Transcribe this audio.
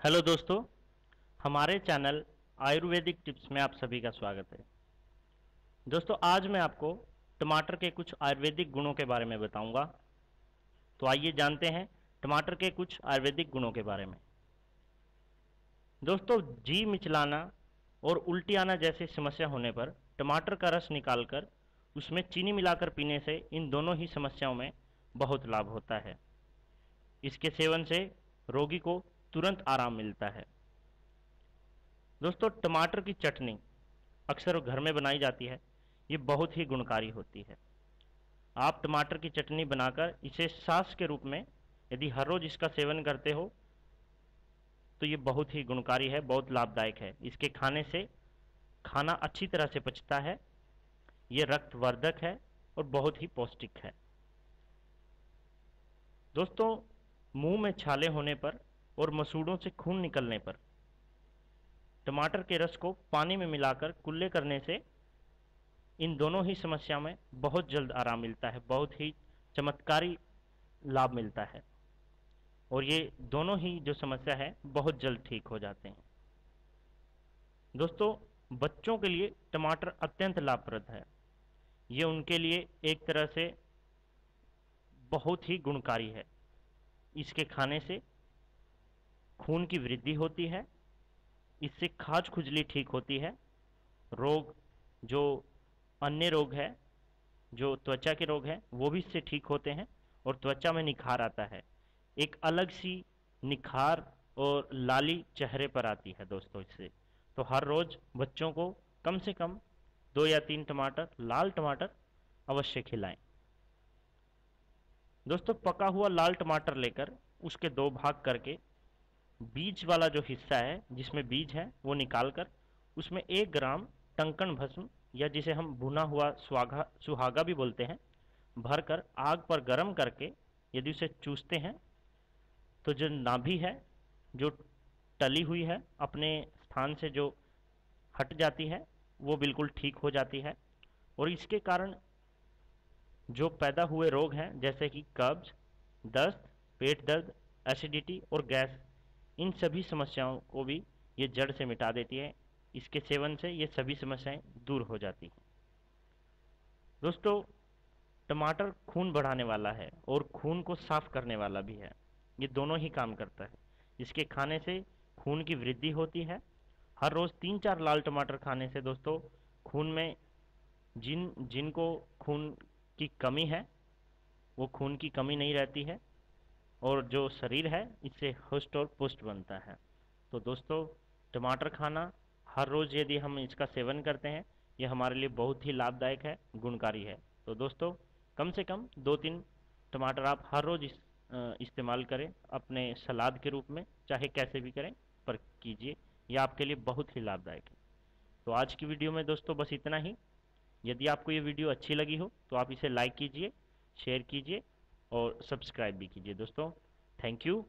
Hello दोस्तों, हमारे channel Ayurvedic tips में आप सभी का स्वागत है। दोस्तों, आज मैं आपको टमाटर के कुछ आयुर्वेदिक गुणों के बारे में बताऊँगा। तो आइए जानते हैं टमाटर के कुछ आयुर्वेदिक गुणों के बारे में। दोस्तों, जी मिचलाना और उल्टी आना जैसी समस्या होने पर टमाटर का रस निकालकर उसमें चीनी मिलाकर पीने से इन दोनों ही समस्याओं में बहुत लाभ होता है। इसके सेवन से रोगी को तुरंत आराम मिलता है। दोस्तों, टमाटर की चटनी अक्सर घर में बनाई जाती है। ये बहुत ही गुणकारी होती है। आप टमाटर की चटनी बनाकर इसे सास के रूप में यदि हर रोज इसका सेवन करते हो तो ये बहुत ही गुणकारी है, बहुत लाभदायक है। इसके खाने से खाना अच्छी तरह से पचता है। ये रक्तवर्धक है और बहुत ही पौष्टिक है। दोस्तों, मुँह में छाले होने पर और मसूड़ों से खून निकलने पर। टमाटर के रस को पानी में मिलाकर कुल्ले करने से इन दोनों ही समस्या में बहुत जल्द आराम मिलता है, बहुत ही चमत्कारी लाभ मिलता है। और ये दोनों ही जो समस्या है, बहुत जल्द ठीक हो जाते हैं। दोस्तों, बच्चों के लिए टमाटर अत्यंत लाभप्रद है। ये उनके लिए एक तरह से बहुत ही गुणकारी है। इसके खाने से खून की वृद्धि होती है, इससे खाज खुजली ठीक होती है, रोग, जो अन्य रोग है, जो त्वचा के रोग हैं, वो भी इससे ठीक होते हैं और त्वचा में निखार आता है। एक अलग सी निखार और लाली चेहरे पर आती है दोस्तों इससे। तो हर रोज बच्चों को कम से कम दो या तीन टमाटर, लाल टमाटर अवश्य खिलाएँ। दोस्तों पका हुआ लाल टमाटर लेकर उसके दो भाग करके बीज वाला जो हिस्सा है, जिसमें बीज है, वो निकालकर उसमें एक ग्राम टंकन भस्म या जिसे हम भुना हुआ सुहागा सुहागा भी बोलते हैं, भरकर आग पर गर्म करके यदि उसे चूसते हैं तो जो नाभि है, जो टली हुई है, अपने स्थान से जो हट जाती है, वो बिल्कुल ठीक हो जाती है। और इसके कारण जो पैदा हुए रोग हैं, जैसे कि कब्ज, दस्त, पेट दर्द, एसिडिटी और गैस इन सभी समस्याओं को भी ये जड़ से मिटा देती है। इसके सेवन से ये सभी समस्याएँ दूर हो जाती हैं। दोस्तों, टमाटर खून बढ़ाने वाला है और खून को साफ़ करने वाला भी है। ये दोनों ही काम करता है। इसके खाने से खून की वृद्धि होती है। हर रोज़ तीन चार लाल टमाटर खाने से दोस्तों, खून में जिन जिनको खून की कमी है, वो खून की कमी नहीं रहती है। और जो शरीर है इससे हष्ट और पुष्ट बनता है। तो दोस्तों टमाटर खाना हर रोज़ यदि हम इसका सेवन करते हैं ये हमारे लिए बहुत ही लाभदायक है गुणकारी है। तो दोस्तों कम से कम दो तीन टमाटर आप हर रोज़ इस, इस्तेमाल करें अपने सलाद के रूप में चाहे कैसे भी करें पर कीजिए यह आपके लिए बहुत ही लाभदायक है। तो आज की वीडियो में दोस्तों बस इतना ही। यदि आपको ये वीडियो अच्छी लगी हो तो आप इसे लाइक कीजिए शेयर कीजिए और सब्सक्राइब भी कीजिए दोस्तों। Thank you